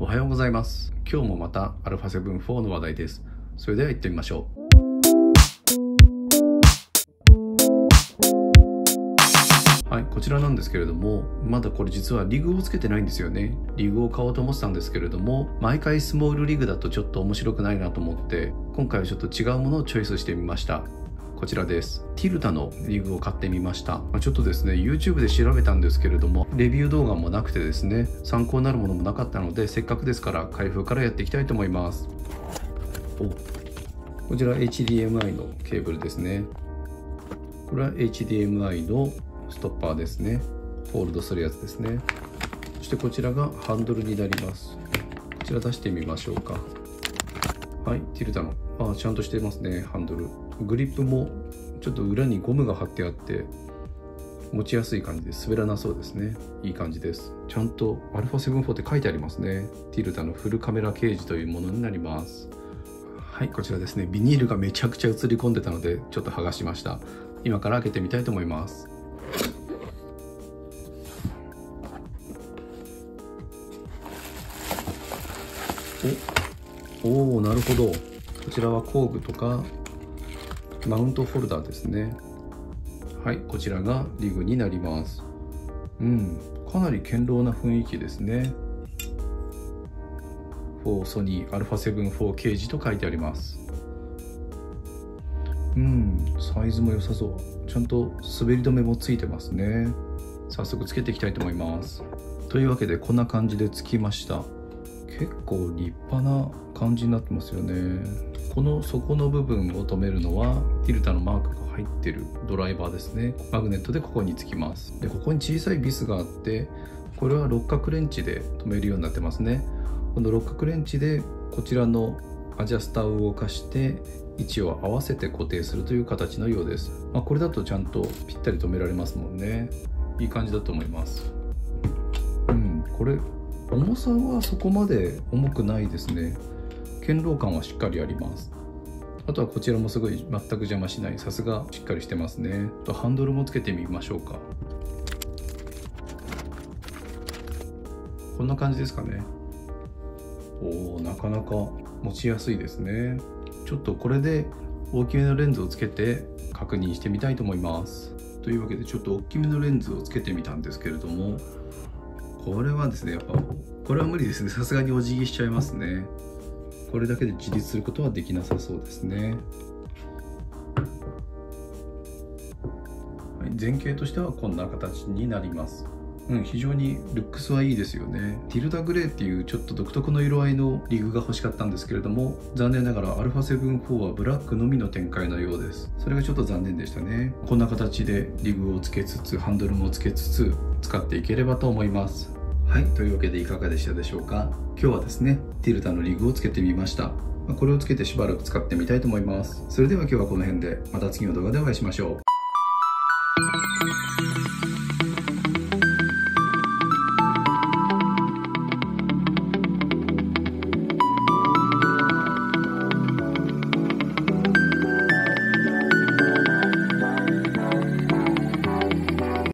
おはようございます。今日もまた α7-4 の話題です。それでは行ってみましょう。はいこちらなんですけれどもまだこれ実はリグをつけてないんですよね。リグを買おうと思ってたんですけれども毎回スモールリグだとちょっと面白くないなと思って今回はちょっと違うものをチョイスしてみました。こちらです。ティルタのリグを買ってみました。ちょっとですね YouTube で調べたんですけれどもレビュー動画もなくてですね参考になるものもなかったのでせっかくですから開封からやっていきたいと思います。おこちら HDMI のケーブルですね。これは HDMI のストッパーですね。ホールドするやつですね。そしてこちらがハンドルになります。こちら出してみましょうか。はいティルタの。あちゃんとしてますねハンドル。グリップもちょっと裏にゴムが貼ってあって持ちやすい感じで滑らなそうですね。いい感じです。ちゃんと α7-4 って書いてありますね。ティルタのフルカメラケージというものになります。はいこちらですね。ビニールがめちゃくちゃ映り込んでたのでちょっと剥がしました。今から開けてみたいと思います。おおおなるほど。こちらは工具とかマウントフォルダーですね。はいこちらがリグになります。うんかなり堅牢な雰囲気ですね。フォーソニー α7-4 ケージと書いてあります。うんサイズも良さそう。ちゃんと滑り止めもついてますね。早速つけていきたいと思います。というわけでこんな感じでつきました。結構立派な感じになってますよね。この底の部分を留めるのはティルタのマークが入ってるドライバーですね。マグネットでここにつきます。でここに小さいビスがあってこれは六角レンチで留めるようになってますね。この六角レンチでこちらのアジャスターを動かして位置を合わせて固定するという形のようです、まあ、これだとちゃんとぴったり止められますもんね。いい感じだと思います。うんこれ重さはそこまで重くないですね。堅牢感はしっかりあります。あとはこちらもすごい全く邪魔しないさすがしっかりしてますね。とハンドルもつけてみましょうか。こんな感じですかね。おおなかなか持ちやすいですね。ちょっとこれで大きめのレンズをつけて確認してみたいと思います。というわけでちょっと大きめのレンズをつけてみたんですけれどもこれはですねやっぱこれは無理ですねさすがにお辞儀しちゃいますねこれだけで自立することはできなさそうですね、はい、前景としてはこんな形になりますうん、非常にルックスはいいですよね。ティルダグレーっていうちょっと独特の色合いのリグが欲しかったんですけれども、残念ながら α7-4 はブラックのみの展開のようです。それがちょっと残念でしたね。こんな形でリグをつけつつ、ハンドルもつけつつ、使っていければと思います。はい、というわけでいかがでしたでしょうか？今日はですね、ティルタのリグをつけてみました。これをつけてしばらく使ってみたいと思います。それでは今日はこの辺で、また次の動画でお会いしましょう。